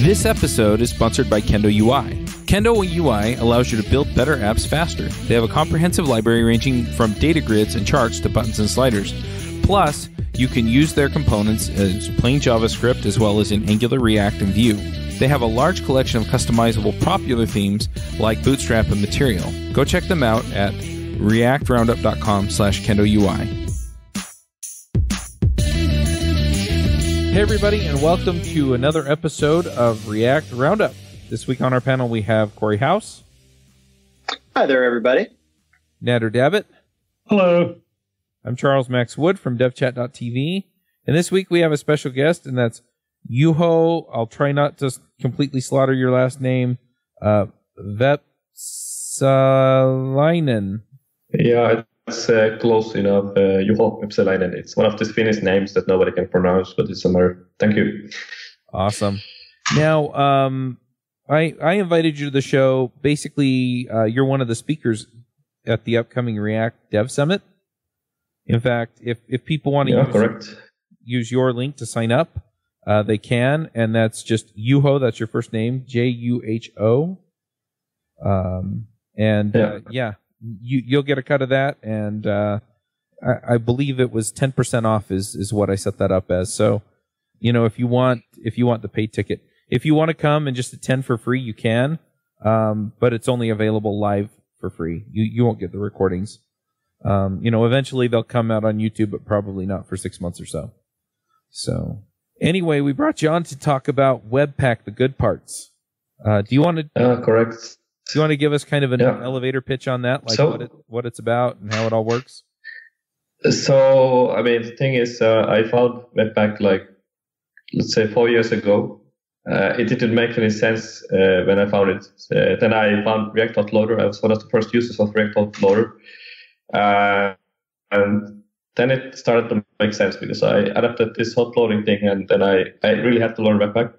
This episode is sponsored by Kendo UI. Kendo UI allows you to build better apps faster. They have a comprehensive library ranging from data grids and charts to buttons and sliders. Plus, you can use their components as plain JavaScript as well as in Angular, React, and Vue. They have a large collection of customizable popular themes like Bootstrap and Material. Go check them out at reactroundup.com slash kendoui. Hey everybody, and welcome to another episode of React Roundup. This week on our panel we have Cory House, Hi there, everybody. Nader Dabit. Hello. I'm Charles Max Wood from devchat.tv. And this week we have a special guest, and that's Juho. I'll try not to completely slaughter your last name. Uh, Vepsalainen. Yeah, it's uh, close enough. Uh, Juho Epselainen. It's one of the Finnish names that nobody can pronounce, but it's similar. Thank you. Awesome. Now, um, I I invited you to the show. Basically, uh, you're one of the speakers at the upcoming React Dev Summit. In fact, if if people want to Yeah, use, correct. use your link to sign up, uh, they can, and that's just Juho. That's your first name, J U H O. Um, and Yeah. Uh, yeah, you you'll get a cut of that, and uh, I, believe it was ten percent off is is what I set that up as. So, you know, if you want if you want the paid ticket, if you want to come and just attend for free, you can. Um, but it's only available live for free. You you won't get the recordings. Um, you know, eventually they'll come out on YouTube, but probably not for six months or so. So, anyway, we brought you on to talk about Webpack, the good parts. Uh, do you want to Uh, correct. You want to give us kind of an Yeah. elevator pitch on that, like So- what it, what it's about and how it all works? So, I mean, the thing is, uh, I found Webpack like, let's say, four years ago. Uh, it didn't make any sense uh, when I found it. Uh, then I found React Loader. I was one of the first users of React Loader. Uh, and then it started to make sense because I adapted this hot loading thing and then I, I really had to learn Webpack.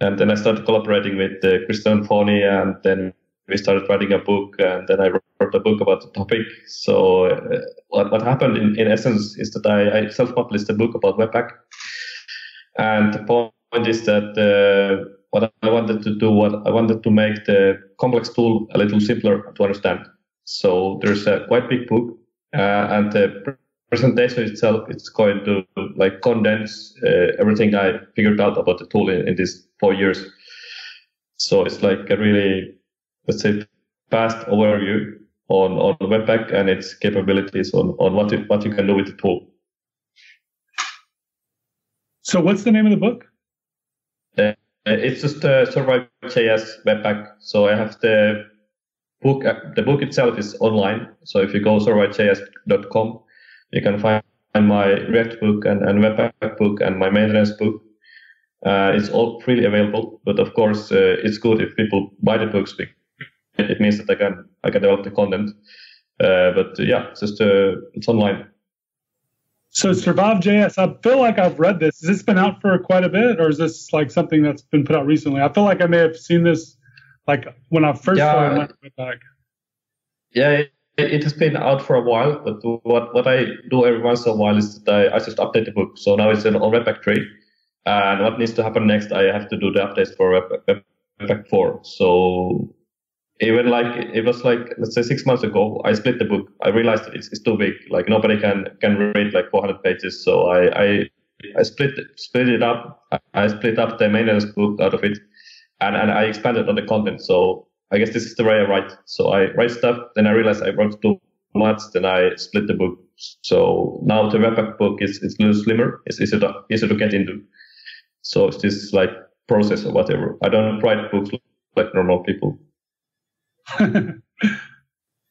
And then I started collaborating with uh, Christian Alfoni and then we started writing a book and then I wrote a book about the topic. So uh, what, what happened in, in essence is that I, I self-published a book about Webpack. And the point is that uh, what I wanted to do, what I wanted to make the complex tool a little simpler to understand. So there's a quite big book, uh, and the presentation itself is going to like condense uh, everything I figured out about the tool in, in these four years. So it's like a really, let's say, fast overview on, on Webpack and its capabilities on, on what you, what you can do with the tool. So what's the name of the book? Uh, it's just a SurviveJS Webpack. So I have the book. Uh, the book itself is online. So if you go to survivejs.com, you can find my React book and, and Webpack book and my maintenance book. Uh, it's all freely available, but of course, uh, it's good if people buy the books. It means that I can I can develop the content. Uh, but uh, yeah, it's just uh, it's online. So SurviveJS. I feel like I've read this. Has this been out for quite a bit, or is this like something that's been put out recently? I feel like I may have seen this like when I first Yeah. started Webpack. Yeah, it, it has been out for a while, but what, what I do every once in a while is that I, I just update the book. So now it's in on Webpack 3. And what needs to happen next, I have to do the updates for Webpack, Webpack 4. So even like, it was like, let's say six months ago, I split the book. I realized that it's, it's too big. Like nobody can, can read like 400 pages. So I, I, I split, split it up. I- split up the maintenance book out of it and, and I expanded on the content. So I guess this is the way I write. So I write stuff, then I realize I wrote too much, then I split the book. So now the Webpack book is it's a little slimmer. It's easier to, easier to get into. So it's this like process or whatever. I don't write books like normal people.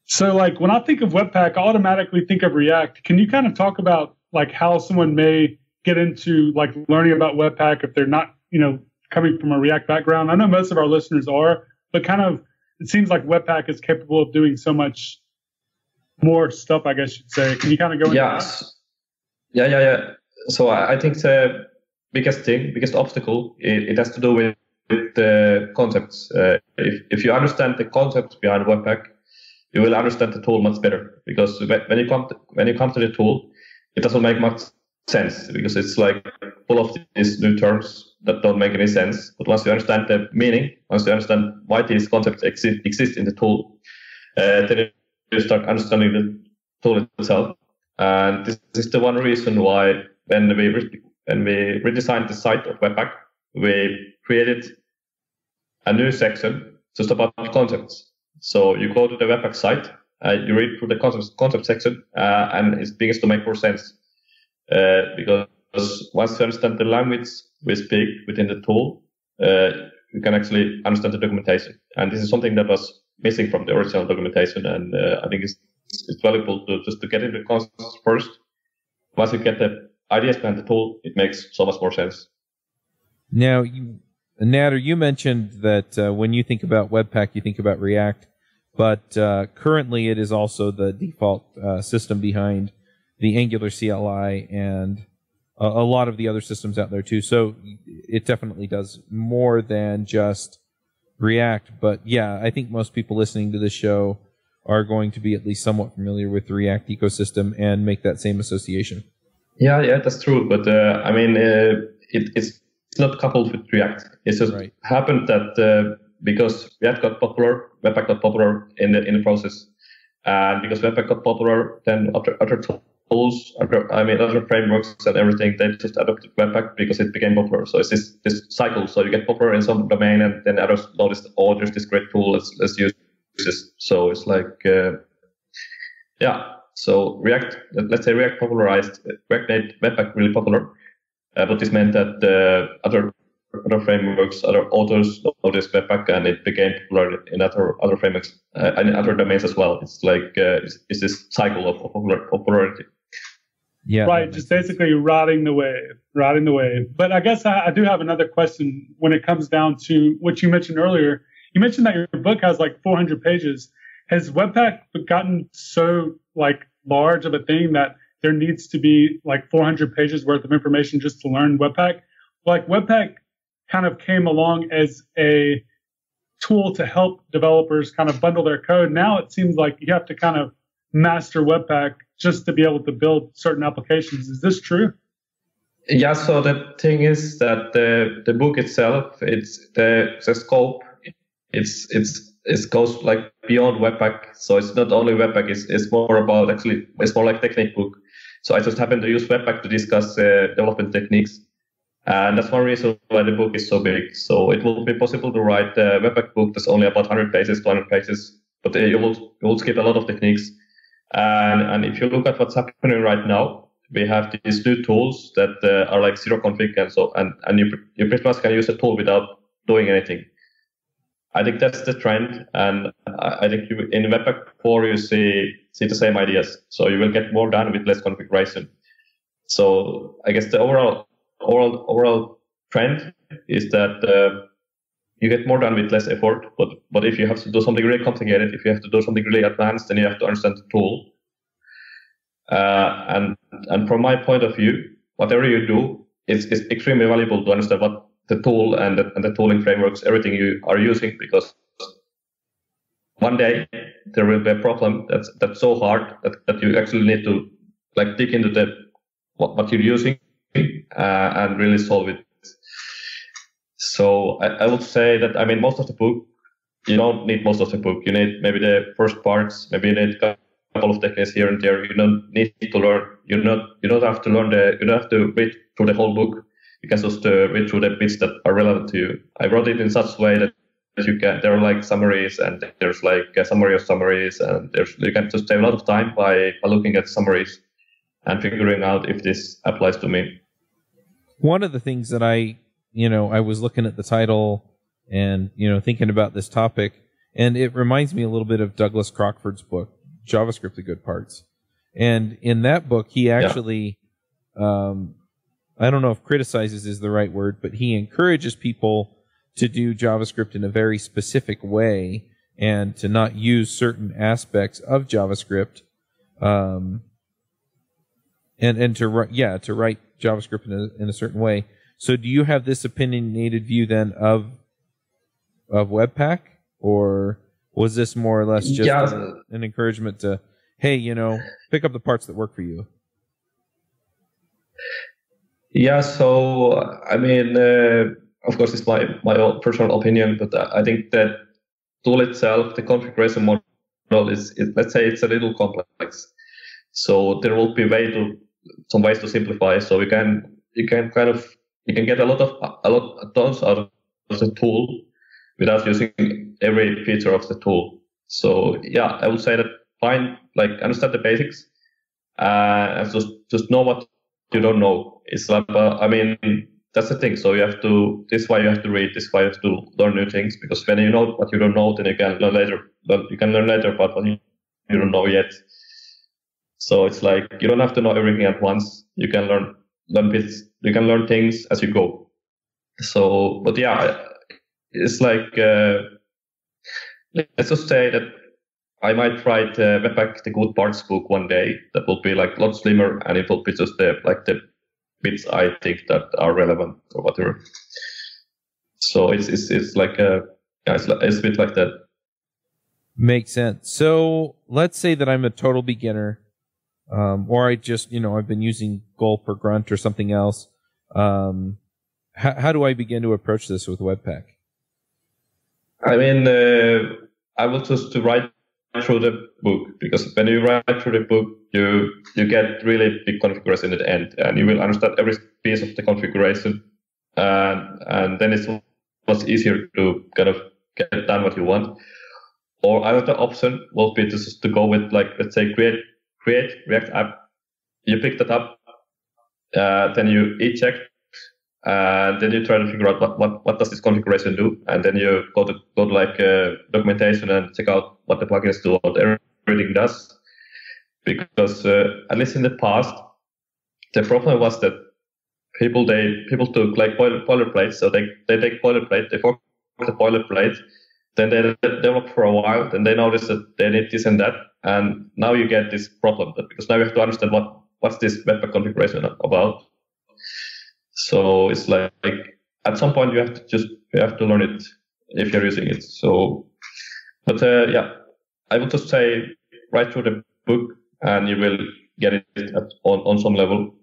so like when I think of Webpack, I automatically think of React. Can you kind of talk about like how someone may get into like learning about Webpack if they're not, you know, coming from a React background? I know most of our listeners are, but kind of it seems like Webpack is capable of doing so much more stuff, I guess you'd say. Can you kind of go into that? Yes. Yeah, yeah, yeah. So I, I think the biggest thing, biggest obstacle, it, it has to do with, with the concepts. Uh, if, if you understand the concepts behind Webpack, you will understand the tool much better because when you come to, when you come to the tool, it doesn't make much sense because it's like full of these new terms that don't make any sense. But once you understand the meaning, once you understand why these concepts exist, exist in the tool, uh, then you start understanding the tool itself. And this is the one reason why when we when we redesigned the site of Webpack, we created a new section just about concepts. So you go to the Webpack site, uh, you read through the concept, concept section, uh, and it begins to make more sense. Uh, because once you understand the language we speak within the tool, uh, you can actually understand the documentation. And this is something that was missing from the original documentation. And uh, I think it's, it's valuable to just to get into the concepts first. Once you get the ideas behind the tool, it makes so much more sense. Now, you, Nader, you mentioned that uh, when you think about Webpack, you think about React, but uh, currently it is also the default uh, system behind the Angular CLI and a, a, lot of the other systems out there too. So it definitely does more than just React. But yeah, I think most people listening to this show are going to be at least somewhat familiar with the React ecosystem and make that same association. Yeah, yeah, that's true. But uh, I mean, uh, it, it's not coupled with React. It just right. happened that uh, because React got popular, Webpack got popular in the in the process, and because Webpack got popular, then other other tools, I mean, other frameworks and everything, they just adopted Webpack because it became popular. So it's this this cycle. So you get popular in some domain, and then others notice, oh, there's this great tool. Let's let's use this. So it's like, uh, yeah. So React, let's say React popularized, React made Webpack really popular. Uh, but this meant that uh, other other frameworks, other authors noticed Webpack, and it became popular in other other frameworks uh, and in other domains as well. It's like uh, it's, it's, this cycle of popularity. Yeah, right. Just basically riding the wave, riding the wave. But I guess I, I do have another question when it comes down to what you mentioned earlier. You mentioned that your book has like 400 pages. Has Webpack gotten so like large of a thing that there needs to be like 400 pages worth of information just to learn Webpack. Like Webpack kind of came along as a tool to help developers kind of bundle their code. Now it seems like you have to kind of master Webpack just to be able to build certain applications. Is this true? Yeah. So the thing is that the the book itself, it's the the scope, it's it's it goes like beyond Webpack. So it's not only Webpack. It's it's more about actually it's more like technique book. So I just happened to use Webpack to discuss uh, development techniques. And that's one reason why the book is so big. So it will be possible to write a Webpack book that's only about 100 pages, 200 pages, but uh, you will, you will skip a lot of techniques. And, and if you look at what's happening right now, we have these new tools that uh, are like zero config and so, and, and you, you pretty much can use a tool without doing anything. I think that's the trend. And I think you, in Webpack 4, you see see the same ideas. So you will get more done with less configuration. So I guess the overall overall overall trend is that uh, you get more done with less effort. But but if you have to do something really complicated, if you have to do something really advanced, then you have to understand the tool. Uh, and and from my point of view, whatever you do, it's, it's extremely valuable to understand what the tool and the, and the tooling frameworks, everything you are using, because one day there will be a problem that's that's so hard that, that you actually need to like dig into the what, what you're using uh, and really solve it. So I, I would say that I mean most of the book you don't need most of the book. You need maybe the first parts, maybe you need a couple of techniques here and there. You don't need to learn. You not you don't have to learn the you don't have to read through the whole book. You can just uh, read through the bits that are relevant to you. I wrote it in such a way that you can there are like summaries and there's like a summary of summaries and there's you can just save a lot of time by, by looking at summaries and figuring out if this applies to me one of the things that i you know i was looking at the title and you know thinking about this topic and it reminds me a little bit of douglas crockford's book javascript the good parts and in that book he actually yeah. um, i don't know if criticizes is the right word but he encourages people to do JavaScript in a very specific way and to not use certain aspects of JavaScript. Um, and, and to write, yeah, to write JavaScript in a, in a certain way. So do you have this opinionated view then of, of Webpack or was this more or less just yeah. an, an encouragement to, hey, you know, pick up the parts that work for you? Yeah, so I mean, uh, of course, it's my my own personal opinion, but I think that tool itself, the configuration model is, let's say, it's a little complex. So there will be way to some ways to simplify. So you can you can kind of you can get a lot of a lot tons out of the tool without using every feature of the tool. So yeah, I would say that find like understand the basics uh, and just just know what you don't know. It's like uh, I mean that's the thing. So you have to this is why you have to read. This is why you have to learn new things because when you know what you don't know, then you can learn later. You can learn later about what you, you don't know yet. So it's like you don't have to know everything at once. You can learn learn bits. You can learn things as you go. So, but yeah, it's like uh, let's just say that I might write uh, Webpack the good parts book one day. That will be like a lot slimmer, and it will be just the like the bits I think that are relevant or whatever. So it's it's it's like a yeah, it's, it's a bit like that. Makes sense. So let's say that I'm a total beginner um, or I just, you know, I've been using Gulp or Grunt or something else. Um, how, how do I begin to approach this with Webpack? I mean, uh, I will just to write through the book because when you write through the book, you you get really big configuration at the end, and you will understand every piece of the configuration, and and then it's much easier to kind of get done what you want. Or another option will be just to go with like let's say create create React app. You pick that up, uh, then you eject, and then you try to figure out what, what, what does this configuration do, and then you go to go to like uh, documentation and check out what the plugins do, what everything does. Because uh, at least in the past, the problem was that people they people took like boiler, boilerplate, so they they take boilerplate, they fork the boilerplate, then they develop for a while, then they notice that they need this and that, and now you get this problem because now you have to understand what what's this webpack configuration about. So it's like, like at some point you have to just you have to learn it if you're using it. So, but uh, yeah, I would just say write through the book and you will get it at, on on some level.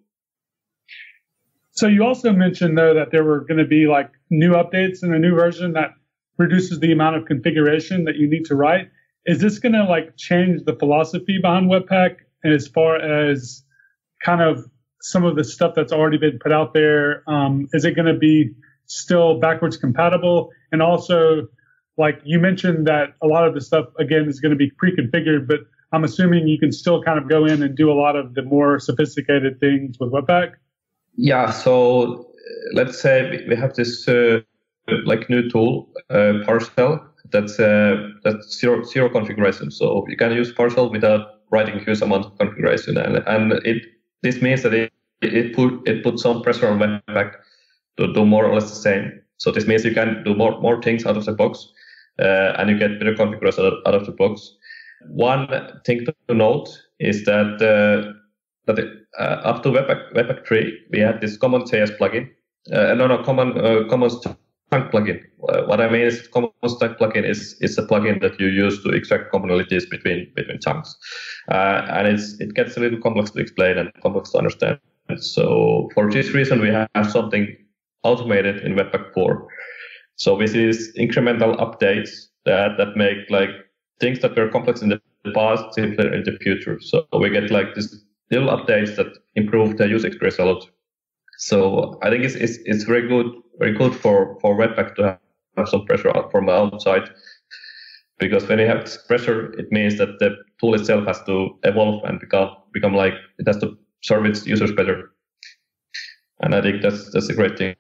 So you also mentioned though that there were going to be like new updates in a new version that reduces the amount of configuration that you need to write. Is this going to like change the philosophy behind Webpack as far as kind of some of the stuff that's already been put out there? Um, is it going to be still backwards compatible? And also, like you mentioned that a lot of the stuff again is going to be pre-configured, but I'm assuming you can still kind of go in and do a lot of the more sophisticated things with Webpack. Yeah. So let's say we have this uh, like new tool, uh, Parcel, that's uh, that's zero zero configuration. So you can use Parcel without writing huge amount of configuration, and and it this means that it it put it puts some pressure on Webpack to do more or less the same. So this means you can do more more things out of the box, uh, and you get better configuration out, of the box. One thing to note is that uh, that it, uh, up to Webpack Webpack 3 we had this common JS plugin. Uh, no, no, common uh, common plugin. Uh, what I mean is common stack plugin is is a plugin that you use to extract commonalities between between chunks, uh, and it's it gets a little complex to explain and complex to understand. So for this reason, we have something automated in Webpack 4. So with these incremental updates that that make like things that were complex in the past simpler in the future. So we get like these little updates that improve the user experience a lot. So I think it's, it's, it's very good, very good for, for Webpack to have some pressure out from the outside. Because when you have pressure, it means that the tool itself has to evolve and become, become like, it has to serve its users better. And I think that's, that's a great thing.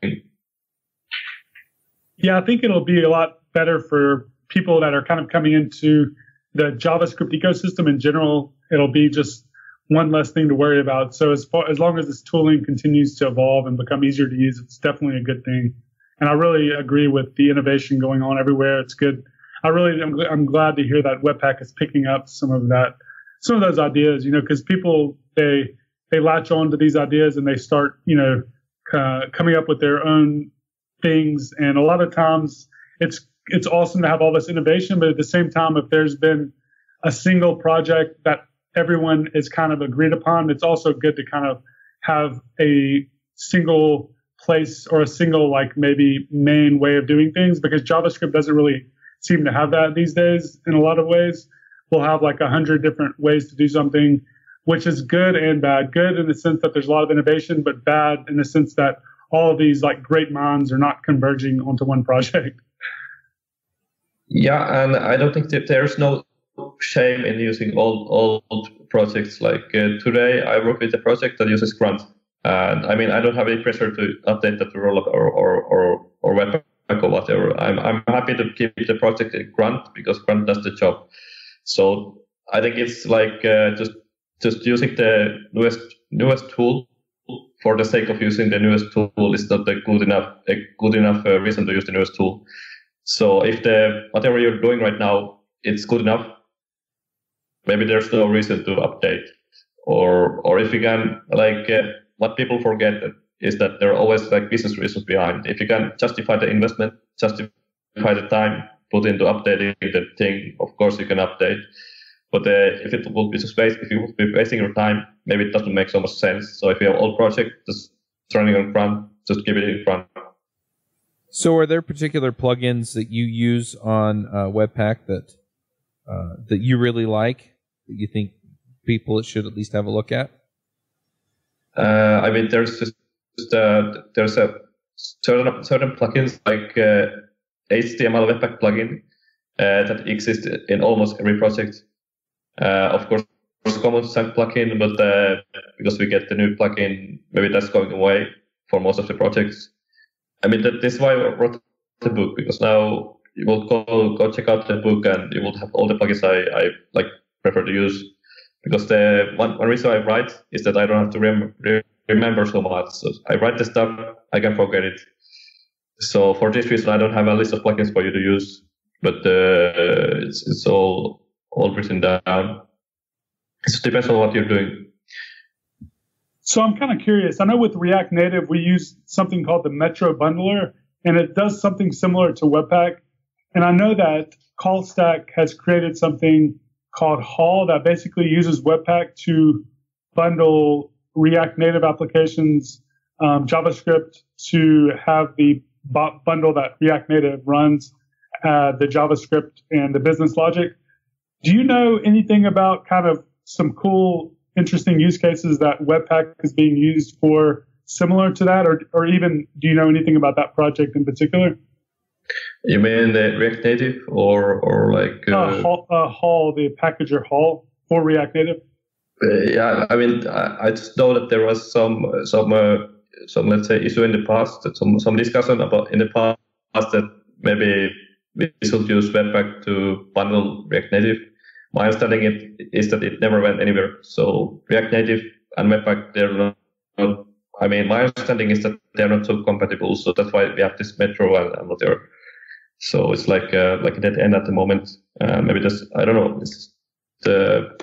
Yeah, I think it'll be a lot better for people that are kind of coming into the JavaScript ecosystem in general. It'll be just one less thing to worry about. So as far as long as this tooling continues to evolve and become easier to use, it's definitely a good thing. And I really agree with the innovation going on everywhere. It's good. I really I'm, I'm glad to hear that Webpack is picking up some of that, some of those ideas. You know, because people they they latch on to these ideas and they start you know uh, coming up with their own things. And a lot of times it's it's awesome to have all this innovation, but at the same time, if there's been a single project that everyone is kind of agreed upon. It's also good to kind of have a single place or a single like maybe main way of doing things because JavaScript doesn't really seem to have that these days in a lot of ways. We'll have like a hundred different ways to do something, which is good and bad. Good in the sense that there's a lot of innovation, but bad in the sense that all of these like great minds are not converging onto one project. Yeah, and I don't think that there's no shame in using old old projects. Like uh, today, I work with a project that uses Grunt, and I mean I don't have any pressure to update that to Rollup or or or, or Webpack or whatever. I'm I'm happy to keep the project in Grunt because Grunt does the job. So I think it's like uh, just just using the newest newest tool for the sake of using the newest tool is not a good enough a good enough uh, reason to use the newest tool. So if the whatever you're doing right now it's good enough, maybe there's no reason to update. Or or if you can like uh, what people forget is that there are always like business reasons behind. If you can justify the investment, justify the time put into updating the thing, of course you can update. But uh, if it will be space, if you would be wasting your time, maybe it doesn't make so much sense. So if you have old project just running on Grunt, just keep it in Grunt. So, are there particular plugins that you use on uh, Webpack that uh, that you really like that you think people should at least have a look at? Uh, I mean, there's just uh, there's a certain certain plugins like HTML uh, Webpack plugin uh, that exists in almost every project. of course, CommonsChunk plugin, but because we get the new plugin, maybe that's going away for most of the projects. I mean, that, this is why I wrote the book because now you will go go check out the book and you will have all the plugins I, I like prefer to use. Because the one, one reason I write is that I don't have to rem- remember so much. So I write the stuff, I can forget it. So for this reason, I don't have a list of plugins for you to use, but uh, it's it's all all written down. It depends on what you're doing. So I'm kind of curious. I know with React Native, we use something called the Metro Bundler, and it does something similar to Webpack. And I know that CallStack has created something called Haul that basically uses Webpack to bundle React Native applications, um, JavaScript to have the bundle that React Native runs, uh, the JavaScript and the business logic. Do you know anything about kind of some cool, interesting use cases that Webpack is being used for similar to that, or, or even do you know anything about that project in particular? You mean the React Native or or like uh, uh, Haul, uh, the packager Haul for React Native? Uh, yeah, I mean, I, I, just know that there was some some uh, some let's say issue in the past, some some discussion about in the past that maybe we should use Webpack to bundle React Native. My understanding it, is that it never went anywhere. So React Native and Webpack, they're not, not I mean, my understanding is that they're not so compatible. So that's why we have this Metro and, and whatever. So it's like uh, like a dead end at the moment. Uh, maybe just I don't know. It's the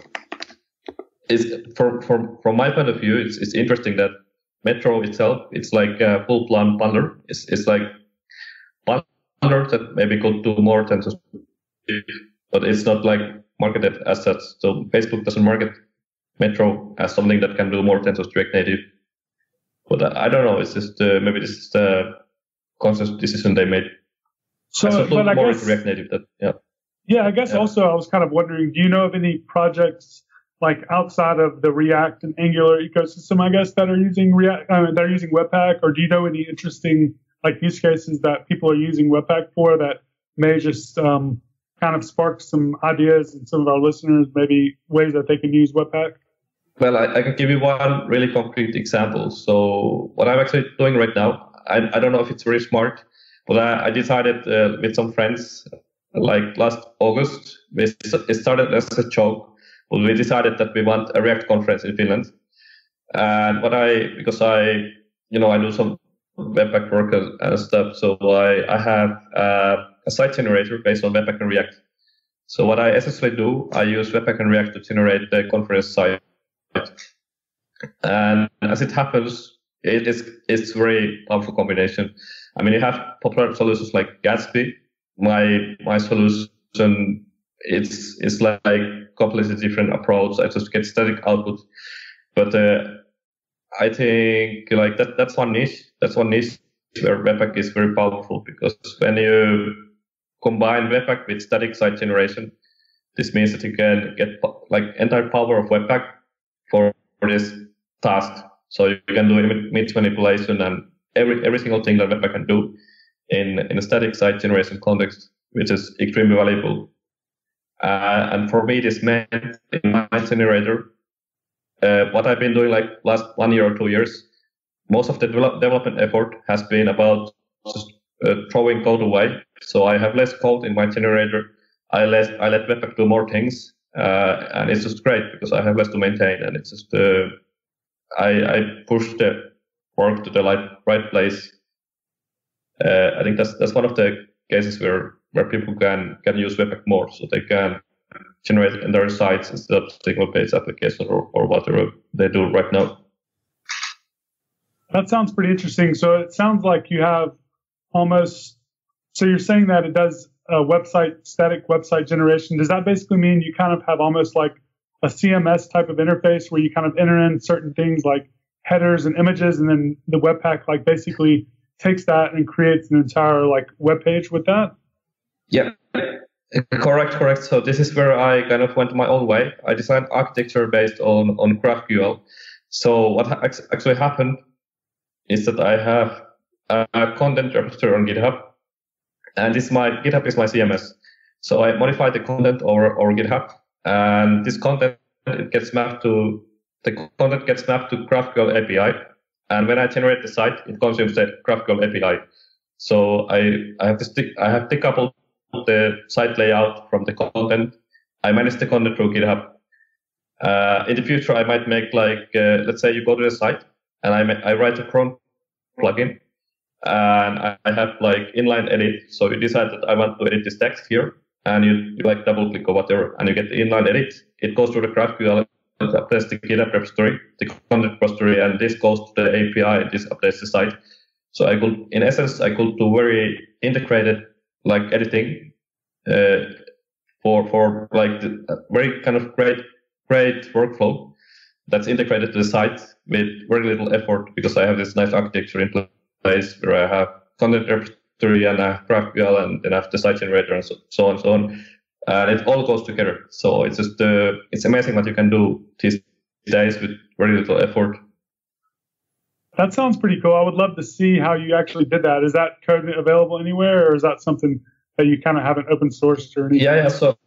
is from from from my point of view, it's it's interesting that Metro itself, it's like a full blown bundler. It's it's like bundler that maybe could do more than just, but it's not like marketed as such. So Facebook doesn't market Metro as something that can do more than just React Native. But I don't know. It's just uh, maybe this is the conscious decision they made so, but I guess React Native. That yeah. Yeah, I guess yeah. also I was kind of wondering, do you know of any projects like outside of the React and Angular ecosystem, I guess, that are using React, I mean, they're using Webpack, or do you know any interesting like use cases that people are using Webpack for that may just um, kind of spark some ideas in some of our listeners, maybe ways that they can use Webpack? Well, I, I can give you one really concrete example. So what I'm actually doing right now, I, I don't know if it's very smart, but I, I decided uh, with some friends, like last August, it started as a joke. But we decided that we want a React conference in Finland. And what I, because I, you know, I do some Webpack work and stuff. So I, I have uh, a site generator based on Webpack and React. So what I essentially do, I use Webpack and React to generate the conference site. And as it happens, it is it's very powerful combination. I mean, you have popular solutions like Gatsby. My my solution it's it's like completely different approach. I just get static output, but uh, I think like that that's one niche. That's one niche where Webpack is very powerful because when you combine Webpack with static site generation, this means that you can get like entire power of Webpack for this task. So you can do image manipulation and every every single thing that Webpack can do in in a static site generation context, which is extremely valuable. Uh, and for me, this meant in my generator, uh, what I've been doing like last one year or two years, most of the develop- development effort has been about just uh, throwing code away. So I have less code in my generator. I let I let Webpack do more things, uh, and it's just great because I have less to maintain, and it's just uh, I I push the work to the right right place. Uh, I think that's that's one of the cases where where people can can use Webpack more, so they can generate entire sites instead of single page application or, or whatever they do right now. That sounds pretty interesting. So it sounds like you have almost. So you're saying that it does a website static website generation. Does that basically mean you kind of have almost like a CMS type of interface where you kind of enter in certain things like headers and images, and then the Webpack like basically takes that and creates an entire like web page with that? Yeah, correct, correct. So this is where I kind of went my own way. I designed architecture based on on GraphQL. So what actually happened is that I have a content repository on GitHub, and this my GitHub is my CMS. So I modify the content over over GitHub, and this content it gets mapped to the content gets mapped to GraphQL API. And when I generate the site, it consumes the GraphQL API. So I, I have to stick, I have to decouple the site layout from the content. I manage the content through GitHub. Uh, in the future, I might make like, uh, let's say you go to the site and I, I write a Chrome plugin and I, have like inline edit. So you decide that I want to edit this text here and you, you like double click or whatever and you get the inline edit. It goes through the GraphQL updates the GitHub repository, the content repository, and this goes to the API this updates the site. So I could, in essence, I could do very integrated like editing uh, for for like the, very kind of great great workflow that's integrated to the site with very little effort because I have this nice architecture in place where I have content repository and I have GraphQL and then I have the site generator and so, so on and so on and it all goes together. So it's just uh, it's amazing what you can do these days with very little effort. That sounds pretty cool. I would love to see how you actually did that. Is that code available anywhere, or is that something that you kind of haven't open sourced or anything? Yeah, yeah. So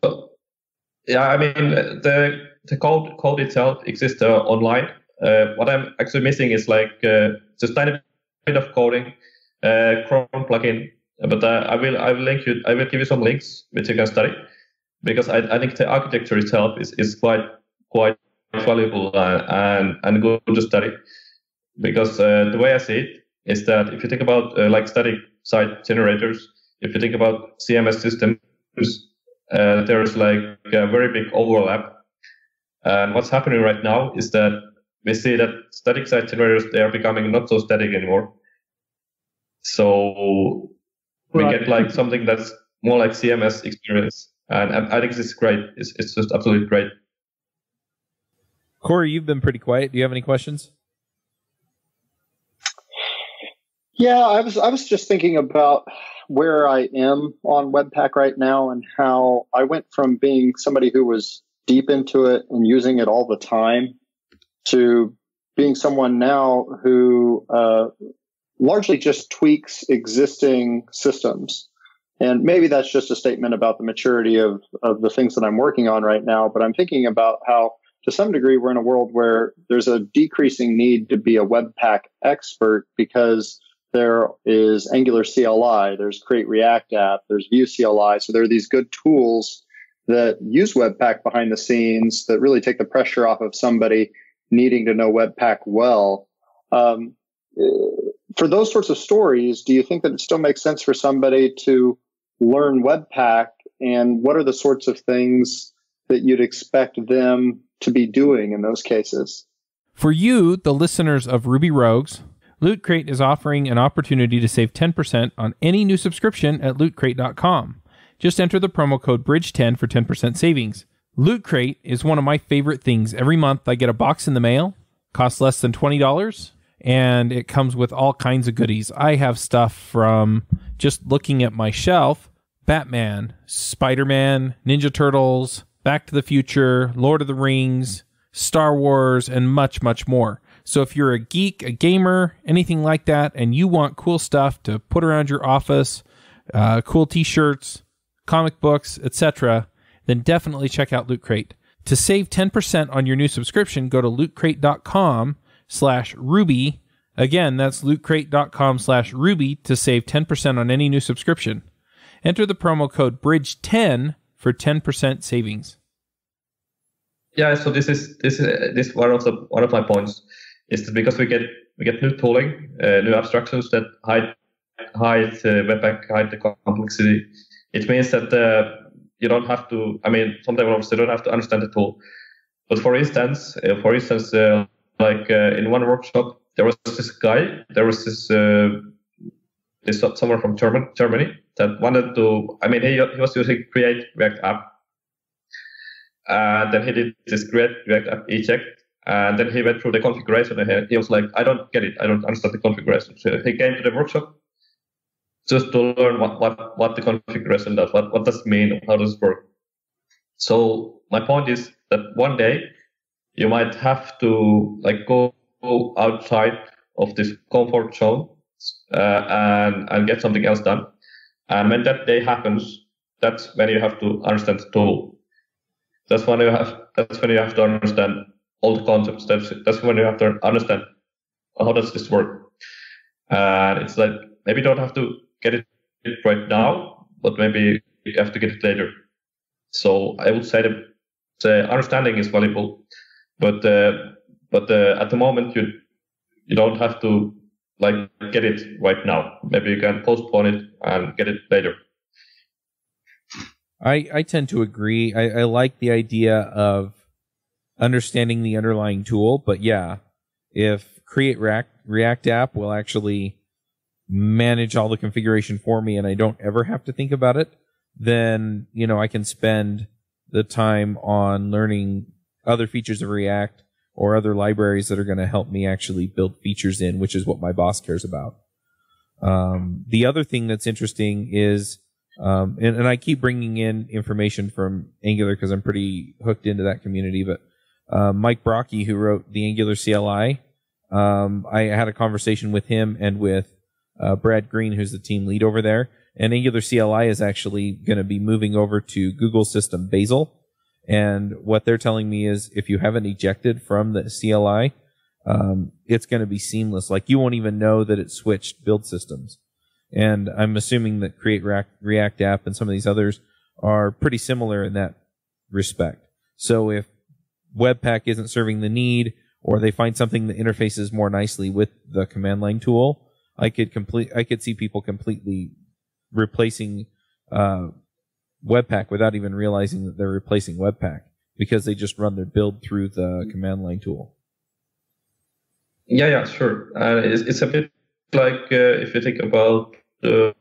yeah, I mean the the code code itself exists uh, online. Uh, what I'm actually missing is like uh, just tiny bit of coding, uh, Chrome plugin. But uh, I will I will link you. I will give you some links which you can study because I, I think the architecture itself is, is quite quite valuable uh, and and good to study because uh, the way I see it is that if you think about uh, like static site generators, if you think about CMS systems, uh, there's like a very big overlap. And what's happening right now is that we see that static site generators they are becoming not so static anymore. So we right. get like something that's more like CMS experience and I think this is great. It's, it's just absolutely great. Corey, you've been pretty quiet. Do you have any questions? Yeah, I was I was just thinking about where I am on Webpack right now and how I went from being somebody who was deep into it and using it all the time to being someone now who uh, largely just tweaks existing systems and maybe that's just a statement about the maturity of, of the things that I'm working on right now. But I'm thinking about how, to some degree, we're in a world where there's a decreasing need to be a Webpack expert because there is Angular CLI, there's Create React App, there's Vue CLI. So there are these good tools that use Webpack behind the scenes that really take the pressure off of somebody needing to know Webpack well. Um, for those sorts of stories, do you think that it still makes sense for somebody to learn Webpack and what are the sorts of things that you'd expect them to be doing in those cases? For you, the listeners of Ruby Rogues, Loot Crate is offering an opportunity to save 10% on any new subscription at lootcrate.com. Just enter the promo code BRIDGE10 for 10% savings. Loot Crate is one of my favorite things. Every month I get a box in the mail costs less than $20 and it comes with all kinds of goodies. I have stuff from just looking at my shelf Batman, Spider Man, Ninja Turtles, Back to the Future, Lord of the Rings, Star Wars, and much, much more. So if you're a geek, a gamer, anything like that, and you want cool stuff to put around your office, uh, cool t-shirts, comic books, etc., then definitely check out Loot Crate. To save 10% on your new subscription, go to lootcrate.com slash ruby. Again, that's lootcrate.com slash ruby to save 10% on any new subscription. Enter the promo code BRIDGE10 for 10% savings. Yeah, so this is this is this one of the one of my points is that because we get we get new tooling, uh, new abstractions that hide hide uh, Webpack, hide the complexity. It means that uh, you don't have to. I mean, some developers they don't have to understand the tool. But for instance, uh, for instance, uh, like uh, in one workshop, there was this guy. There was this uh, this someone from German, Germany that wanted to. I mean, he, he was using Create React App, and then he did this Create React App eject, and then he went through the configuration and he was like, I don't get it. I don't understand the configuration. So he came to the workshop just to learn what, what, what the configuration does, what, what does it mean, how does it work. So my point is that one day you might have to like go outside of this comfort zone uh, and, and get something else done. And when that day happens, that's when you have to understand the tool. That's when you have, that's when you have to understand all the concepts. That's that's when you have to understand how does this work. And it's like maybe you don't have to get it right now, but maybe you have to get it later. So I would say that the understanding is valuable, but uh, but uh, at the moment you you don't have to like get it right now. Maybe you can postpone it and get it later. I I tend to agree. I, I like the idea of understanding the underlying tool. But yeah, if Create React, React app will actually manage all the configuration for me and I don't ever have to think about it, then, you know, I can spend the time on learning other features of React or other libraries that are going to help me actually build features in, which is what my boss cares about. Um, the other thing that's interesting is, um, and, and, I keep bringing in information from Angular because I'm pretty hooked into that community, but uh, Mike Brocchi, who wrote the Angular CLI. Um, I had a conversation with him and with uh, Brad Green, who's the team lead over there. And Angular CLI is actually going to be moving over to Google system Bazel. And what they're telling me is if you haven't ejected from the CLI, um, it's going to be seamless. Like you won't even know that it switched build systems. And I'm assuming that Create React, React App and some of these others are pretty similar in that respect. So if Webpack isn't serving the need, or they find something that interfaces more nicely with the command line tool, I could complete. I could see people completely replacing uh, Webpack without even realizing that they're replacing Webpack because they just run their build through the command line tool. Yeah, yeah, sure. Uh, it's, it's, a bit like uh, if you think about uh,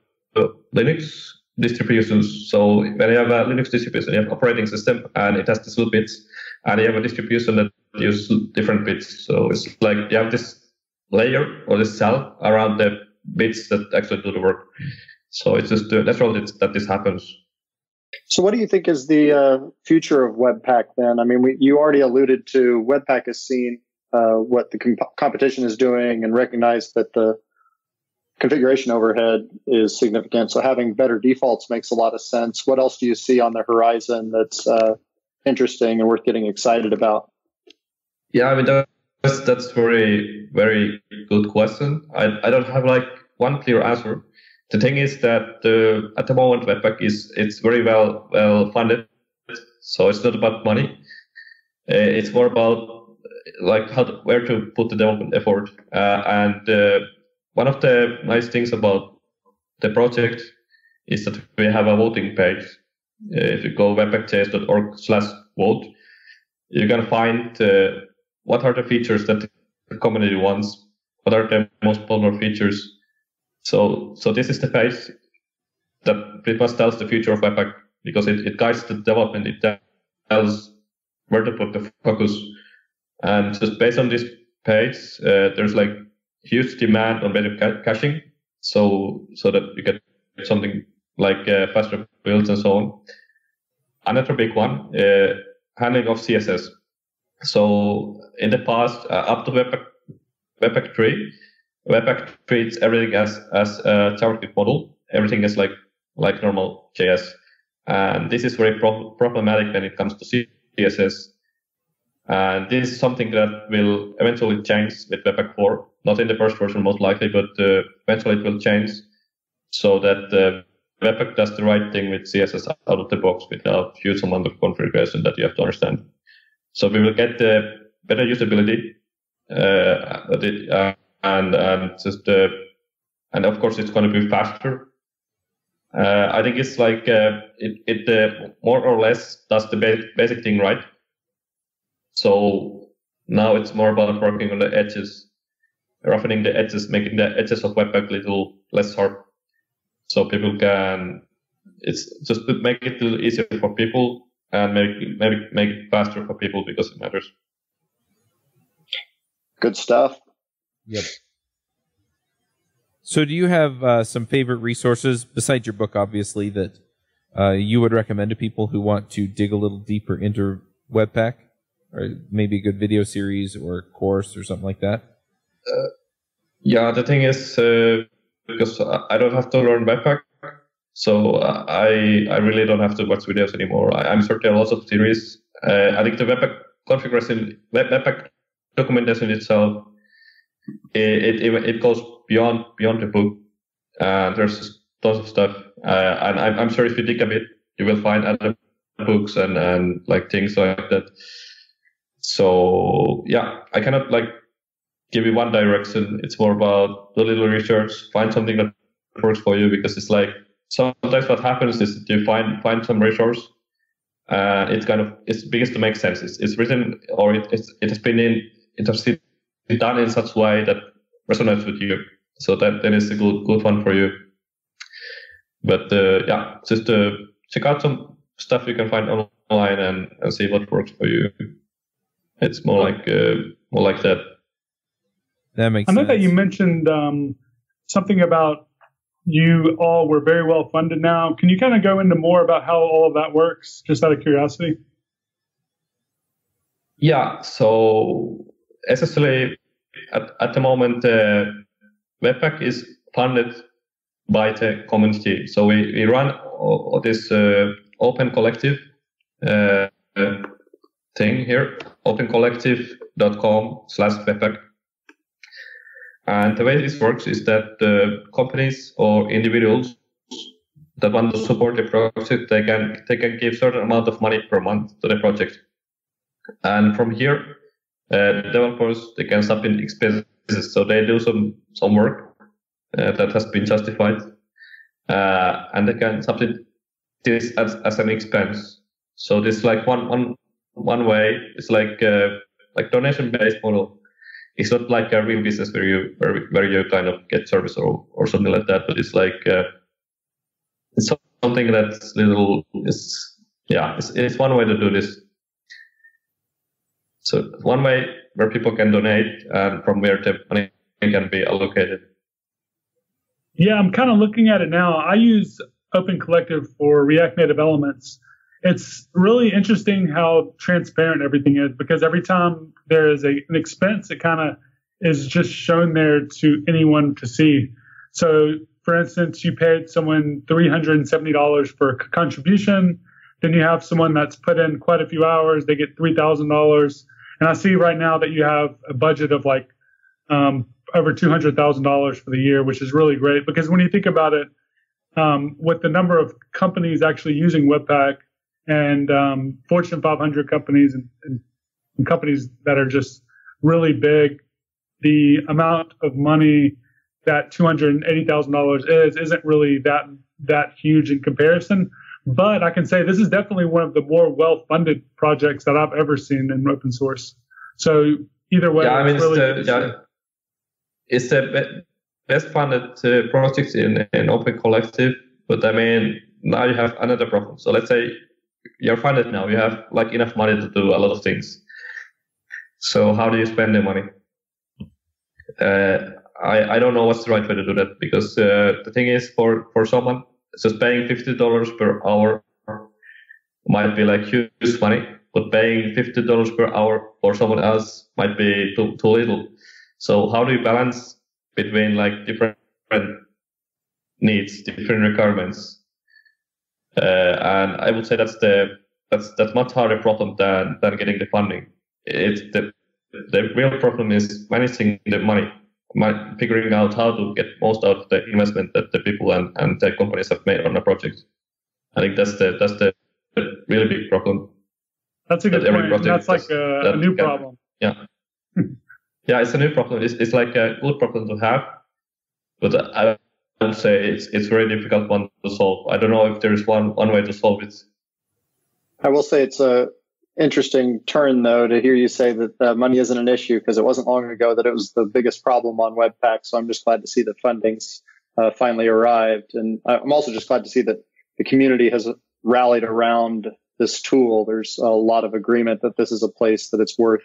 Linux distributions. So when you have a Linux distribution, you have operating system and it has these little bits and you have a distribution that uses different bits. So it's like you have this layer or this cell around the bits that actually do the work. So it's just uh, natural that this happens. So, what do you think is the uh, future of Webpack then? I mean, we, you already alluded to Webpack has seen uh, what the comp- competition is doing and recognized that the configuration overhead is significant. So, having better defaults makes a lot of sense. What else do you see on the horizon that's uh, interesting and worth getting excited about? Yeah, I mean that's that's very very good question. I I don't have like one clear answer. The thing is that uh, at the moment Webpack is it's very well well funded, so it's not about money. Uh, it's more about like how to, where to put the development effort. Uh, and uh, one of the nice things about the project is that we have a voting page uh, if you go webpackjs.org slash vote, you can find uh, what are the features that the community wants, what are the most popular features. So, so this is the page that pretty much tells the future of Webpack because it, it guides the development. It tells where to put the focus. And just based on this page, uh, there's like huge demand on better ca- caching, so so that you get something like uh, faster builds and so on. Another big one, uh, handling of CSS. So in the past, uh, up to Webpack, Webpack 3, Webpack treats everything as as a JavaScript module. Everything is like like normal JS, and this is very pro- problematic when it comes to CSS. And this is something that will eventually change with Webpack 4. Not in the first version, most likely, but uh, eventually it will change so that uh, Webpack does the right thing with CSS out of the box without huge amount of configuration that you have to understand. So we will get the better usability, uh, and and just uh, and of course it's going to be faster. Uh, I think it's like uh, it it uh, more or less does the basic, basic thing right. So now it's more about working on the edges, roughening the edges, making the edges of Webpack a little less sharp, so people can. It's just to make it a little easier for people and make maybe make it faster for people because it matters. Good stuff. Yep. So, do you have uh, some favorite resources besides your book, obviously, that uh, you would recommend to people who want to dig a little deeper into Webpack? or maybe a good video series or course or something like that? Uh, yeah, the thing is, uh, because I don't have to learn Webpack, so I I really don't have to watch videos anymore. I, am certain lots of theories. Uh, I think the Webpack configuration, Webpack documentation itself, it, it, it goes beyond beyond the book. Uh, there's tons of stuff, uh, and I'm, I'm sure if you dig a bit, you will find other books and, and like things like that so yeah, I cannot like give you one direction. It's more about do a little research, find something that works for you because it's like sometimes what happens is you find find some resource and it's kind of it's begins to make sense. It's, it's written or it, it's, it has been in it has been done in such a way that resonates with you. So that then is a good good one for you. But uh, yeah, just uh, check out some stuff you can find online and, and see what works for you. It's more like uh, more like that. That makes. I know sense. that you mentioned um, something about you all were very well funded. Now, can you kind of go into more about how all of that works, just out of curiosity? Yeah. So essentially, at, at the moment, uh, Webpack is funded by the community. So we, we run this uh, open collective uh, thing here, opencollective.com slash webpack. And the way this works is that the companies or individuals that want to support the project, they can they can give certain amount of money per month to the project. And from here, uh, developers they can submit expenses. So they do some some work uh, that has been justified, uh, and they can submit this as, as an expense. So this like one one one way. It's like uh, like donation based model. It's not like a real business where you where, where you kind of get service or or something like that. But it's like uh, it's something that's little. It's yeah. It's it's one way to do this. So one way where people can donate and from where the money can be allocated. Yeah, I'm kind of looking at it now. I use Open Collective for React Native Elements it's really interesting how transparent everything is because every time there is a, an expense, it kind of is just shown there to anyone to see. So, for instance, you paid someone $370 for a contribution. Then you have someone that's put in quite a few hours, they get $3,000. And I see right now that you have a budget of like um, over $200,000 for the year, which is really great because when you think about it, um, with the number of companies actually using Webpack, and um, Fortune 500 companies and, and, and, companies that are just really big, the amount of money that $280,000 is isn't really that that huge in comparison. But I can say this is definitely one of the more well-funded projects that I've ever seen in open source. So either way, yeah, I mean, it's, really the, yeah, it's the best funded uh, project in, in Open Collective. But I mean, now you have another problem. So let's say you're funded now. You have like enough money to do a lot of things. So how do you spend the money? uh, I, I don't know what's the right way to do that because uh, the thing is for, for someone just paying fifty dollars per hour might be like huge money, but paying fifty dollars per hour for someone else might be too too little. So how do you balance between like different needs, different requirements? Uh, and I would say that's the that's that's much harder problem than than getting the funding. It's the the real problem is managing the money figuring out how to get most out of the investment that the people and, and the companies have made on a project. I think that's the that's the really big problem. That's a good that point. That's like a, that a new can, problem. Yeah. yeah, it's a new problem. It's, it's like a good problem to have, but I would say it's it's very difficult one to solve. I don't know if there is one one way to solve it. I will say it's a interesting turn, though, to hear you say that uh, money isn't an issue because it wasn't long ago that it was the biggest problem on Webpack. So I'm just glad to see that funding's uh, finally arrived, and I'm also just glad to see that the community has rallied around this tool. There's a lot of agreement that this is a place that it's worth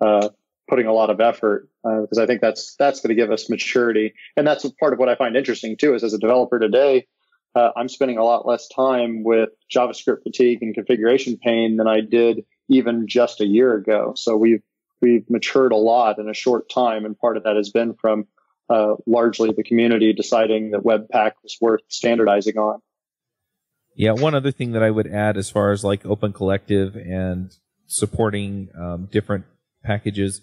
uh, putting a lot of effort because uh, I think that's that's going to give us maturity, and that's part of what I find interesting too. Is as a developer today, uh, I'm spending a lot less time with JavaScript fatigue and configuration pain than I did even just a year ago. So we've we've matured a lot in a short time, and part of that has been from uh, largely the community deciding that Webpack was worth standardizing on. Yeah, one other thing that I would add as far as like Open Collective and supporting um, different packages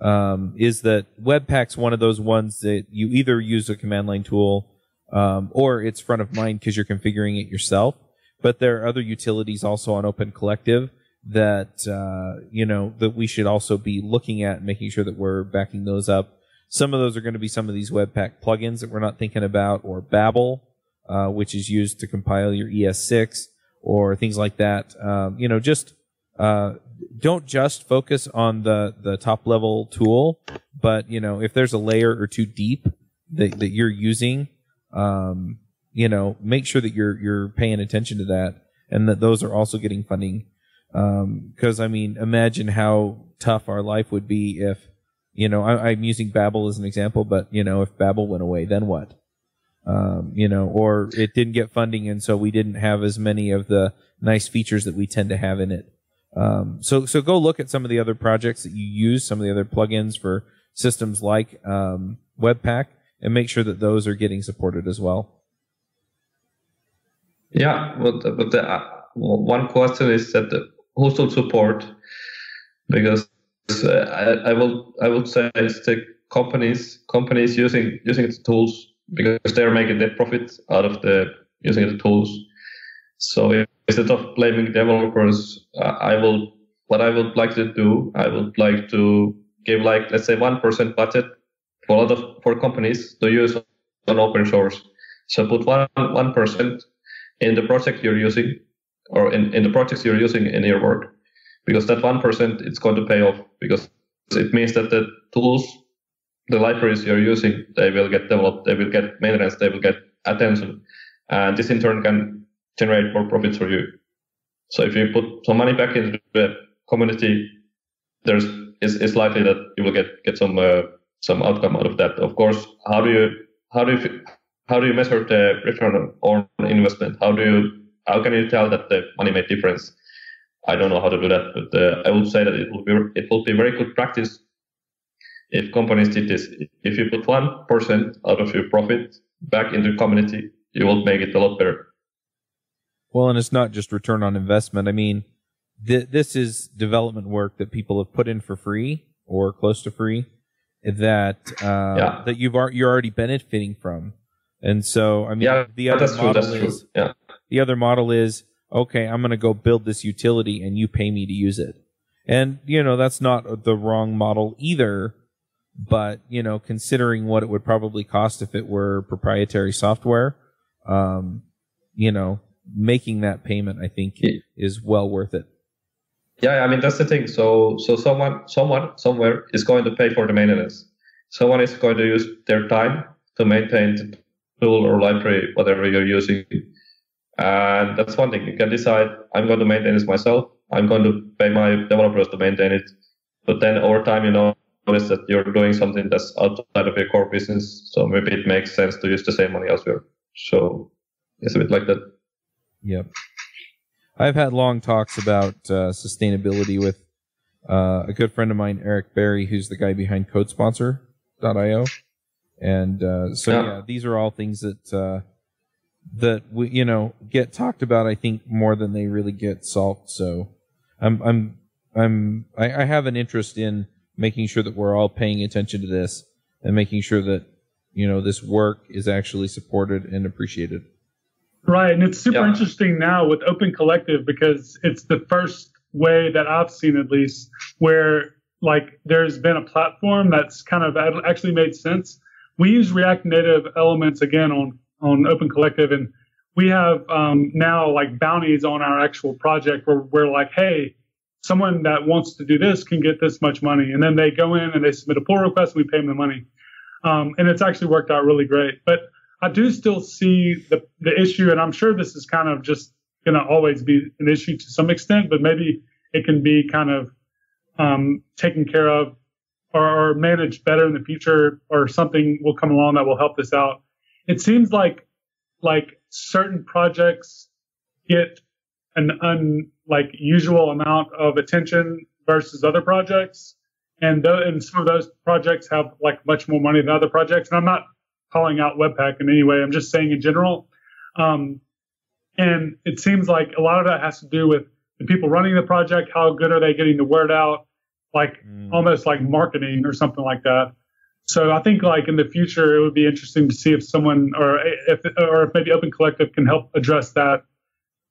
um, is that Webpack's one of those ones that you either use a command line tool um, or it's front of mind because you're configuring it yourself. But there are other utilities also on Open Collective that uh, you know that we should also be looking at, making sure that we're backing those up. Some of those are going to be some of these Webpack plugins that we're not thinking about, or Babel, uh, which is used to compile your ES6 or things like that. Um, you know, just uh, don't just focus on the the top level tool, but you know, if there's a layer or two deep that, that you're using um, you know, make sure that you're you're paying attention to that, and that those are also getting funding. Because um, I mean, imagine how tough our life would be if, you know, I, am using Babel as an example, but you know, if Babel went away, then what? Um, you know, or it didn't get funding, and so we didn't have as many of the nice features that we tend to have in it. Um, so, so go look at some of the other projects that you use, some of the other plugins for systems like um, Webpack, and make sure that those are getting supported as well. Yeah, but, but the, uh, one question is that the, should support? Because uh, I, I will I would say it's the companies companies using using the tools because they're making their profit out of the using the tools. So instead of blaming developers, I will what I would like to do. I would like to give like let's say one percent budget for a lot of for companies to use on open source. So put one one percent in the project you're using or in, in the projects you're using in your work. Because that one percent it's going to pay off because it means that the tools, the libraries you're using, they will get developed, they will get maintenance, they will get attention. And this in turn can generate more profits for you. So if you put some money back into the community, there's it's, it's likely that you will get get some uh, some outcome out of that. Of course, how do you how do you how do you measure the return on investment? How do you how can you tell that the money made difference? I don't know how to do that, but uh, I would say that it will be it will be very good practice if companies did this. If you put one percent out of your profit back into the community, you will make it a lot better. Well, and it's not just return on investment. I mean, th- this is development work that people have put in for free or close to free that uh, yeah. that you've you're already benefiting from. And so, I mean, yeah, the other model true, is yeah. the other model is okay. I'm going to go build this utility, and you pay me to use it. And you know that's not the wrong model either. But you know, considering what it would probably cost if it were proprietary software, um, you know, making that payment, I think, yeah. is well worth it. Yeah, I mean that's the thing. So so someone someone somewhere is going to pay for the maintenance. Someone is going to use their time to maintain the tool or library, whatever you're using. And that's one thing. You can decide I'm going to maintain this myself. I'm going to pay my developers to maintain it. But then over time, you know, notice that you're doing something that's outside of your core business. So maybe it makes sense to use the same money elsewhere. So it's a bit like that. Yep. I've had long talks about uh, sustainability with uh, a good friend of mine, Eric Berry, who's the guy behind CodeSponsor.io, and uh, so yeah. yeah. these are all things that uh, that we you know get talked about. I think more than they really get solved. So I'm I'm I'm I, I have an interest in making sure that we're all paying attention to this and making sure that you know this work is actually supported and appreciated. Right. And it's super yeah. interesting now with Open Collective because it's the first way that I've seen, at least, where like there's been a platform that's kind of actually made sense. We use React Native elements again on, on Open Collective, and we have um, now like bounties on our actual project where we're like, hey, someone that wants to do this can get this much money. And then they go in and they submit a pull request and we pay them the money. Um, and it's actually worked out really great. But I do still see the, the issue, and I'm sure this is kind of just going to always be an issue to some extent, but maybe it can be kind of um, taken care of or, or managed better in the future, or something will come along that will help this out. It seems like like certain projects get an un like usual amount of attention versus other projects, and th- and some of those projects have like much more money than other projects. And I'm not calling out Webpack in any way. I'm just saying in general. Um, and it seems like a lot of that has to do with the people running the project. How good are they getting the word out? Like mm. almost like marketing or something like that. So I think like in the future, it would be interesting to see if someone or if or if maybe Open Collective can help address that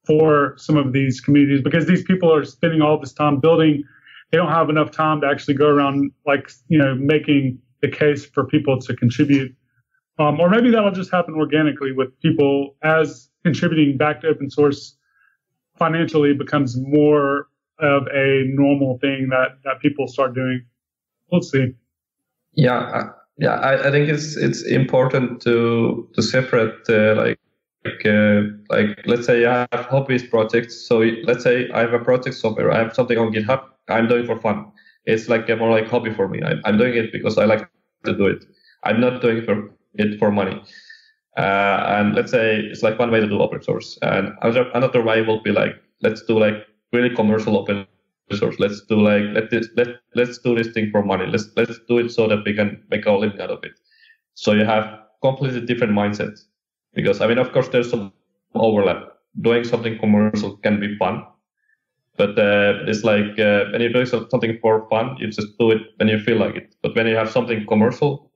for some of these communities because these people are spending all this time building. They don't have enough time to actually go around like you know making the case for people to contribute um, or maybe that'll just happen organically with people as contributing back to open source financially becomes more of a normal thing that, that people start doing. We'll see. Yeah, yeah, I, I think it's it's important to to separate uh, like like uh, like let's say I have hobbyist projects. So let's say I have a project somewhere, I have something on GitHub, I'm doing for fun. It's like a more like hobby for me. I, I'm doing it because I like to do it. I'm not doing it for it for money. Uh, and let's say it's like one way to do open source. And another, another way will be like, let's do like really commercial open source. Let's do like, let this, let, let's do this thing for money. Let's, let's do it so that we can make a living out of it. So you have completely different mindset because I mean, of course, there's some overlap. Doing something commercial can be fun, but uh, it's like uh, when you're doing something for fun, you just do it when you feel like it. But when you have something commercial,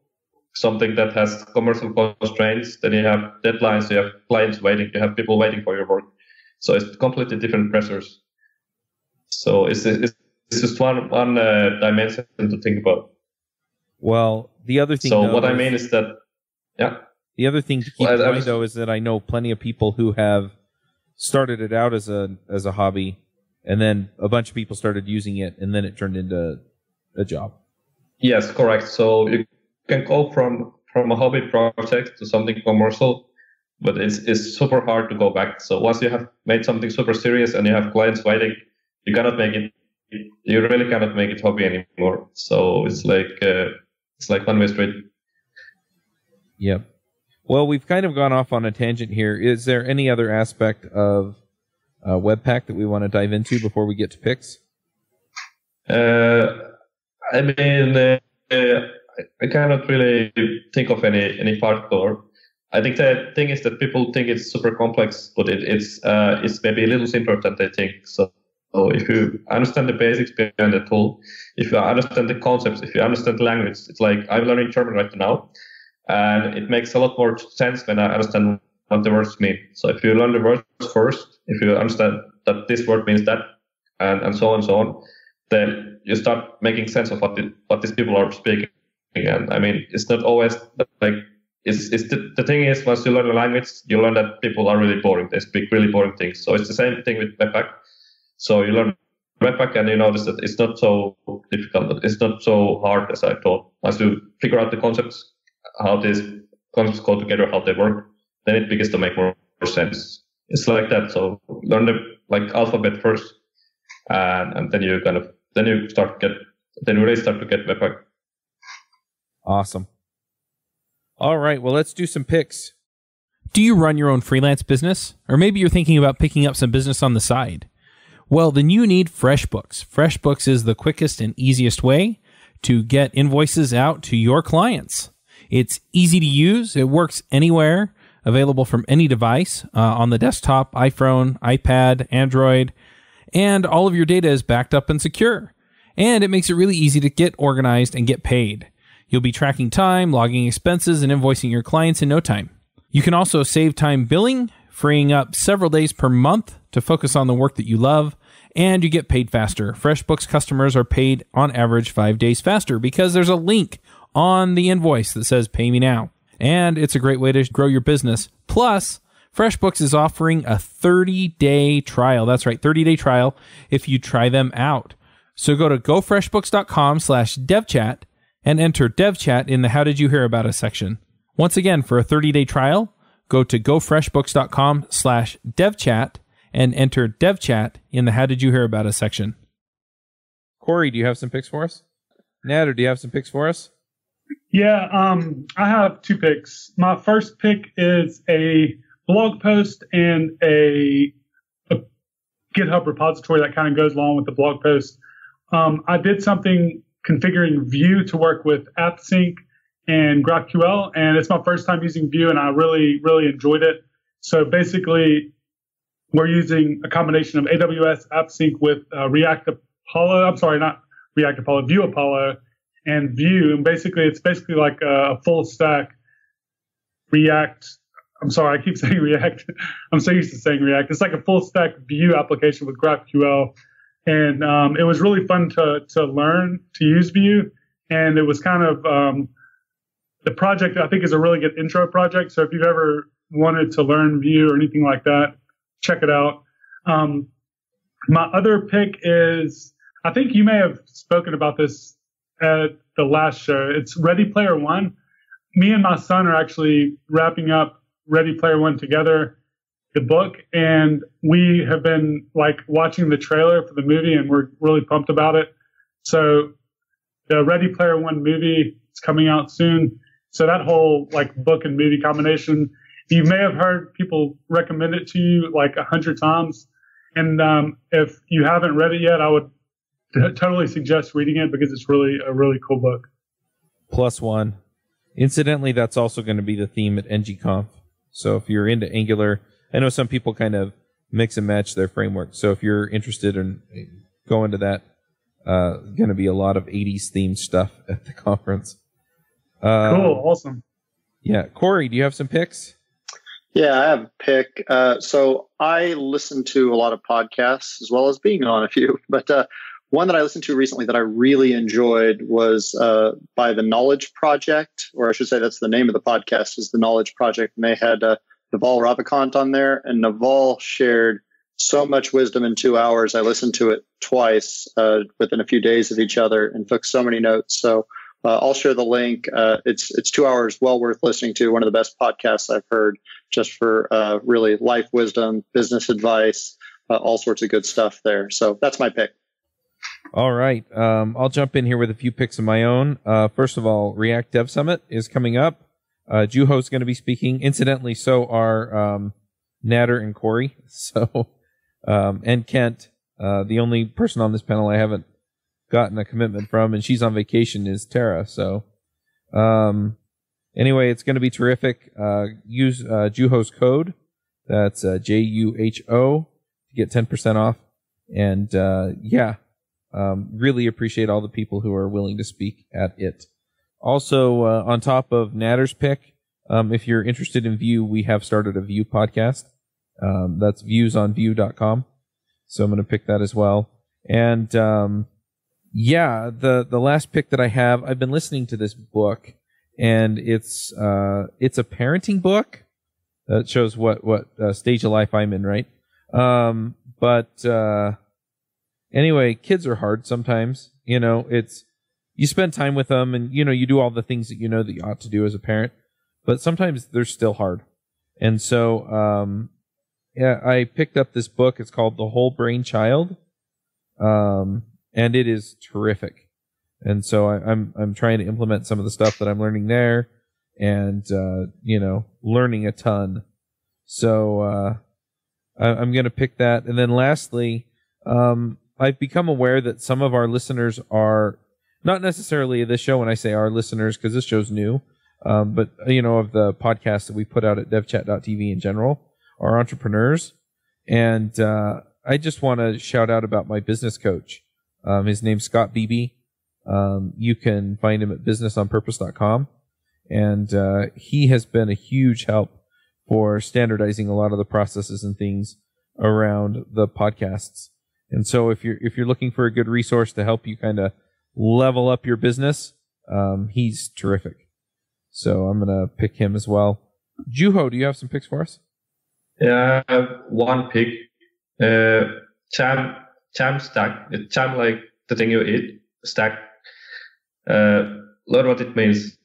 something that has commercial constraints, then you have deadlines, you have clients waiting, you have people waiting for your work. So it's completely different pressures. So it's, it's, it's just one, one uh, dimension to think about. Well, the other thing. So what I mean is that, yeah. The other thing to keep well, in mind, was, though, is that I know plenty of people who have started it out as a as a hobby, and then a bunch of people started using it, and then it turned into a job. Yes, correct. So you can go from from a hobby project to something commercial, but it's it's super hard to go back. So once you have made something super serious and you have clients waiting, you cannot make it. You really cannot make it hobby anymore. So it's like uh, it's like one way street. Yep. Well, we've kind of gone off on a tangent here. Is there any other aspect of uh, Webpack that we want to dive into before we get to picks? Uh, I mean, uh, I cannot really think of any any particular. I think the thing is that people think it's super complex, but it, it's uh, it's maybe a little simpler than they think. So, so if you understand the basics behind the tool, if you understand the concepts, if you understand the language, it's like I'm learning German right now, and it makes a lot more sense when I understand what the words mean. So if you learn the words first, if you understand that this word means that, and, and so on and so on, then you start making sense of what the, what these people are speaking again. I mean, it's not always like it's, it's the, the thing is once you learn a language, you learn that people are really boring. They speak really boring things. So it's the same thing with Webpack. So you learn Webpack and you notice that it's not so difficult. It's not so hard as I thought. Once you figure out the concepts, how these concepts go together, how they work, then it begins to make more sense. It's like that. So learn the like alphabet first, and, and then you kind of then you start get then you really start to get Webpack Awesome. All right. Well, let's do some picks. Do you run your own freelance business? Or maybe you're thinking about picking up some business on the side? Well, then you need FreshBooks. FreshBooks is the quickest and easiest way to get invoices out to your clients. It's easy to use. It works anywhere, available from any device uh, on the desktop, iPhone, iPad, Android, and all of your data is backed up and secure. And it makes it really easy to get organized and get paid. You'll be tracking time, logging expenses, and invoicing your clients in no time. You can also save time billing, freeing up several days per month to focus on the work that you love, and you get paid faster. FreshBooks customers are paid on average five days faster because there's a link on the invoice that says pay me now. And it's a great way to grow your business. Plus, FreshBooks is offering a 30 day trial. That's right, 30 day trial if you try them out. So go to gofreshbooks.com slash devchat and enter devchat in the How Did You Hear About Us section. Once again, for a 30-day trial, go to gofreshbooks.com slash devchat and enter devchat in the How Did You Hear About Us section. Cory, do you have some picks for us? Nader, do you have some picks for us? Yeah, um, I have two picks. My first pick is a blog post and a, a GitHub repository that kind of goes along with the blog post. Um, I did something configuring Vue to work with AppSync and GraphQL, and it's my first time using Vue, and I really, really enjoyed it. So basically, we're using a combination of AWS AppSync with uh, React Apollo. I'm sorry, not React Apollo, Vue Apollo, and Vue. And basically, it's basically like a, a full stack React. I'm sorry, I keep saying React. I'm so used to saying React. It's like a full stack Vue application with GraphQL and um, it was really fun to to learn to use Vue. And it was kind of um, the project. I think is a really good intro project. So if you've ever wanted to learn Vue or anything like that, check it out. Um, my other pick is I think you may have spoken about this at the last show. It's Ready Player One. Me and my son are actually wrapping up Ready Player One together the book and we have been like watching the trailer for the movie and we're really pumped about it. So the Ready Player One movie is coming out soon. So that whole like book and movie combination, you may have heard people recommend it to you like a hundred times. And um, if you haven't read it yet, I would t- totally suggest reading it because it's really a really cool book. Plus one. Incidentally, that's also going to be the theme at NGConf. So if you're into Angular, I know some people kind of mix and match their framework. So if you're interested in going to that, uh, going to be a lot of 80s themed stuff at the conference. Uh, cool, awesome. Yeah, Cory, do you have some picks? Yeah, I have a pick. Uh, so I listen to a lot of podcasts as well as being on a few, but uh, one that I listened to recently that I really enjoyed was uh, by the Knowledge Project, or I should say that's the name of the podcast is the Knowledge Project, and they had uh, Naval Ravikant on there, and Naval shared so much wisdom in two hours. I listened to it twice uh, within a few days of each other and took so many notes. So uh, I'll share the link. Uh, it's it's two hours, well worth listening to. One of the best podcasts I've heard, just for uh, really life wisdom, business advice, uh, all sorts of good stuff there. So that's my pick. All right, um, I'll jump in here with a few picks of my own. Uh, first of all, React Dev Summit is coming up. Uh, Juho's going to be speaking. Incidentally, so are um, Nader and Cory. So, um, and Kent. Uh, the only person on this panel I haven't gotten a commitment from, and she's on vacation, is Tara. So, um, anyway, it's going to be terrific. Uh, use uh, Juho's code. That's uh, J U H O to get 10% off. And uh, yeah, um, really appreciate all the people who are willing to speak at it. Also, uh, on top of Nader's pick, um, if you're interested in Vue, we have started a Vue podcast. Um, that's viewsonvue.com. So I'm going to pick that as well. And um, yeah, the the last pick that I have, I've been listening to this book, and it's uh, it's a parenting book that shows what what uh, stage of life I'm in, right? Um, but uh, anyway, kids are hard sometimes. You know, it's you spend time with them and you know you do all the things that you know that you ought to do as a parent but sometimes they're still hard. And so um, yeah i picked up this book. It's called the whole brain child. Um, and it is terrific. And so I, I'm I'm trying to implement some of the stuff that I'm learning there, and uh, you know, learning a ton. So uh, I, I'm going to pick that, and then lastly, um, I've become aware that some of our listeners are not necessarily this show when I say our listeners because this show's new, um, but you know of the podcast that we put out at devchat.tv in general are entrepreneurs, and uh, I just want to shout out about my business coach. Um, his name's Scott Beebe. Um, you can find him at businessonpurpose.com, and uh, he has been a huge help for standardizing a lot of the processes and things around the podcasts. And so if you're if you're looking for a good resource to help you kind of level up your business, um, he's terrific. So I'm gonna pick him as well. Juho, do you have some picks for us? Yeah, I have one pick. Uh, cham cham stack. Cham like the thing you eat stack. Uh, learn what it means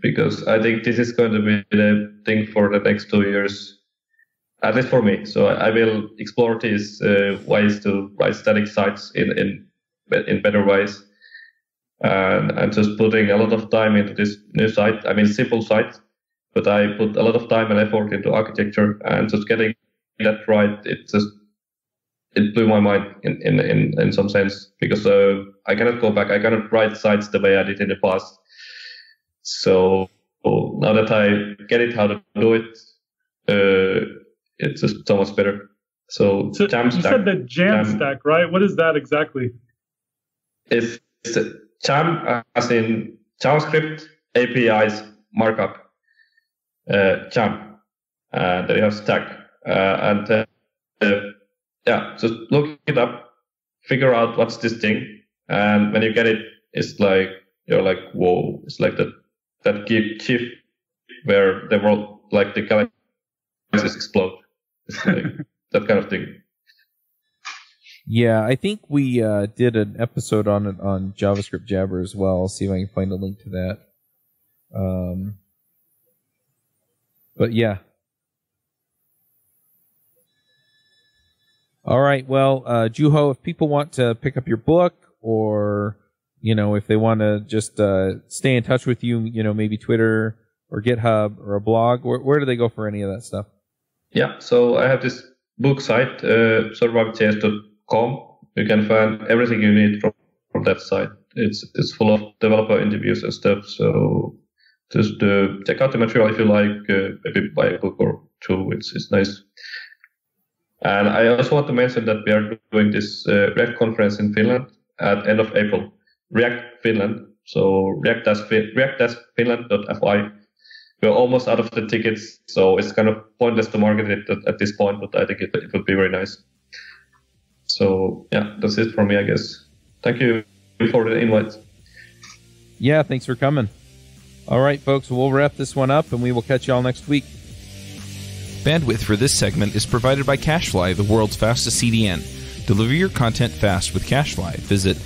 because I think this is going to be the thing for the next two years, at least for me. So I, I will explore these uh, ways to write static sites in in in better ways and I'm just putting a lot of time into this new site. I mean, simple site, but I put a lot of time and effort into architecture and just getting that right. It just it blew my mind in in in, in some sense because uh, I cannot go back. I cannot write sites the way I did in the past. So now that I get it how to do it, uh, it's just so much better. So, so Jamstack, you said the Jamstack, Jam, right? What is that exactly? It's, it's Jam as in JavaScript APIs markup. Uh, Jam. Uh, then you have Stack. Uh, and uh, uh, yeah, just look it up, figure out what's this thing, and when you get it, it's like you're like, whoa! It's like that that GIF where the world, like the galaxies explode. It's like that kind of thing. Yeah, I think we uh, did an episode on it on JavaScript Jabber as well. I'll see if I can find a link to that. Um, but yeah. All right. Well, uh, Juho, if people want to pick up your book or, you know, if they want to just uh, stay in touch with you, you know, maybe Twitter or GitHub or a blog, where, where do they go for any of that stuff? Yeah. So I have this book site, uh, survivejs.com. You can find everything you need from, from that site. It's it's full of developer interviews and stuff. So just uh, check out the material if you like. Uh, maybe buy a book or two. It's it's nice. And I also want to mention that we are doing this uh, React conference in Finland at end of April. React Finland. So React react-finland.fi. We're almost out of the tickets, so it's kind of pointless to market it at, at this point, but I think it, it would be very nice. So yeah, that's it for me, I guess. Thank you for the invite. Yeah, thanks for coming. All right, folks, we'll wrap this one up and we will catch you all next week. Bandwidth for this segment is provided by CacheFly, the world's fastest CDN. Deliver your content fast with CacheFly. Visit